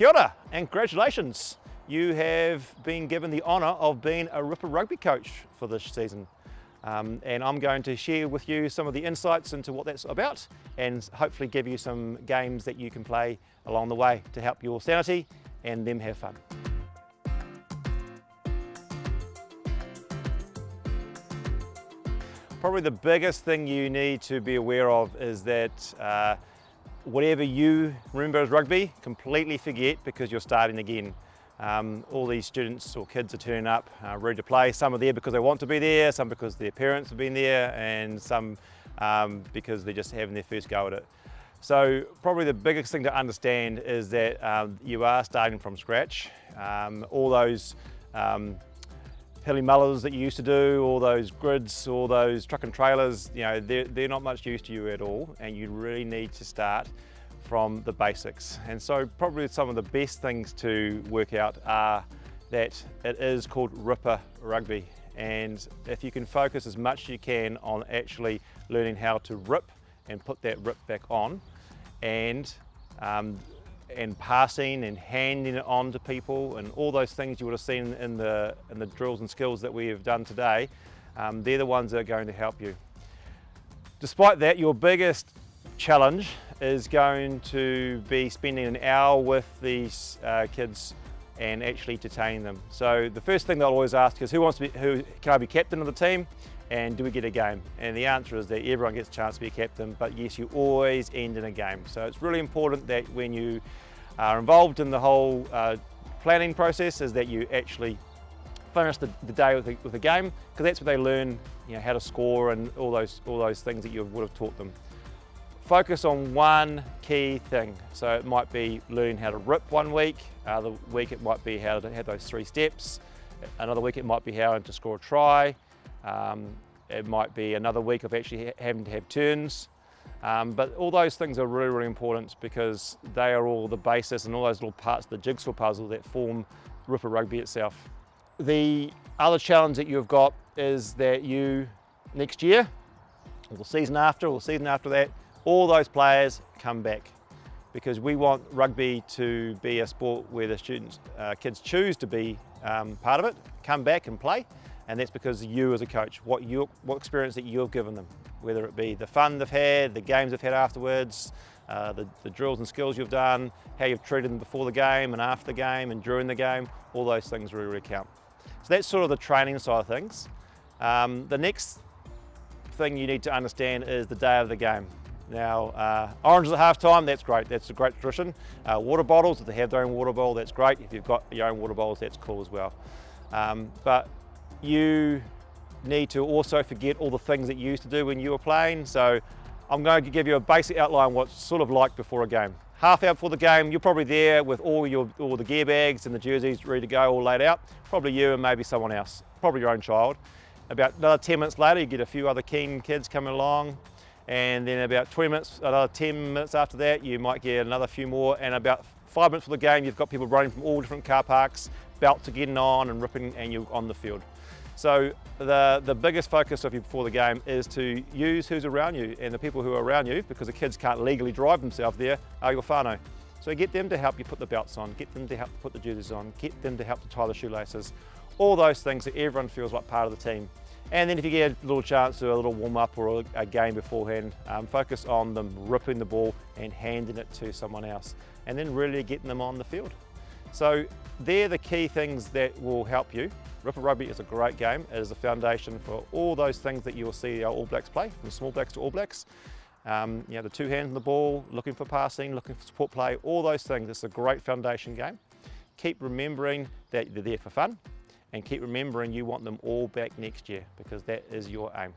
Kia ora and congratulations. You have been given the honour of being a Rippa rugby coach for this season. Um, and I'm going to share with you some of the insights into what that's about and hopefully give you some games that you can play along the way to help your sanity and them have fun. Probably the biggest thing you need to be aware of is that uh, whatever you remember as rugby, completely forget because you're starting again. Um, all these students or kids are turning up uh, ready to play. Some are there because they want to be there, some because their parents have been there, and some um, because they're just having their first go at it. So probably the biggest thing to understand is that um, you are starting from scratch. Um, all those um, hilly mullers that you used to do, all those grids, all those truck and trailers, you know, they're, they're not much use to you at all and you really need to start from the basics. And so probably some of the best things to work out are that it is called Rippa Rugby. And if you can focus as much as you can on actually learning how to rip and put that rip back on and um, and passing and handing it on to people and all those things you would have seen in the, in the drills and skills that we have done today, um, they're the ones that are going to help you. Despite that, your biggest challenge is going to be spending an hour with these uh, kids and actually entertaining them. So the first thing they'll always ask is who wants to be, who can I be captain of the team? And do we get a game? And the answer is that everyone gets a chance to be a captain, but yes, you always end in a game. So it's really important that when you are involved in the whole uh, planning process is that you actually finish the, the day with a, with a game, because that's where they learn you know, how to score and all those, all those things that you would have taught them. Focus on one key thing. So it might be learning how to rip one week, the week it might be how to have those three steps, another week it might be how to score a try, um, it might be another week of actually having to have turns. Um, but all those things are really, really important because they are all the basis and all those little parts of the jigsaw puzzle that form Rippa Rugby itself. The other challenge that you've got is that you, next year, or the season after, or the season after that, all those players come back because we want rugby to be a sport where the students, uh, kids choose to be um, part of it, come back and play, and that's because you as a coach, what, you, what experience that you've given them, whether it be the fun they've had, the games they've had afterwards, uh, the, the, drills and skills you've done, how you've treated them before the game and after the game and during the game, all those things really, really count. So that's sort of the training side of things. Um, the next thing you need to understand is the day of the game. Now, uh, oranges at half time, that's great, that's a great tradition. Uh, water bottles, if they have their own water bottle, that's great. If you've got your own water bottles, that's cool as well. Um, but you need to also forget all the things that you used to do when you were playing. So I'm going to give you a basic outline what it's sort of like before a game. Half hour before the game, you're probably there with all your all the gear bags and the jerseys ready to go, all laid out. Probably you and maybe someone else, probably your own child. About another 10 minutes later, you get a few other keen kids coming along. And then about 20 minutes, another 10 minutes after that, you might get another few more. And about five minutes for the game, you've got people running from all different car parks, belts are getting on and ripping, and you're on the field. So the, the biggest focus of you before the game is to use who's around you and the people who are around you because the kids can't legally drive themselves there are your whānau. So get them to help you put the belts on, get them to help put the jerseys on, get them to help to tie the shoelaces, all those things that everyone feels like part of the team. And then if you get a little chance to a little warm up or a, game beforehand, um, focus on them ripping the ball and handing it to someone else and then really getting them on the field. So they're the key things that will help you. Rippa Rugby is a great game. It is a foundation for all those things that you will see our All Blacks play, from Small Blacks to All Blacks. Um, you know, the two hands on the ball, looking for passing, looking for support play, all those things. It's a great foundation game. Keep remembering that they're there for fun and keep remembering you want them all back next year because that is your aim.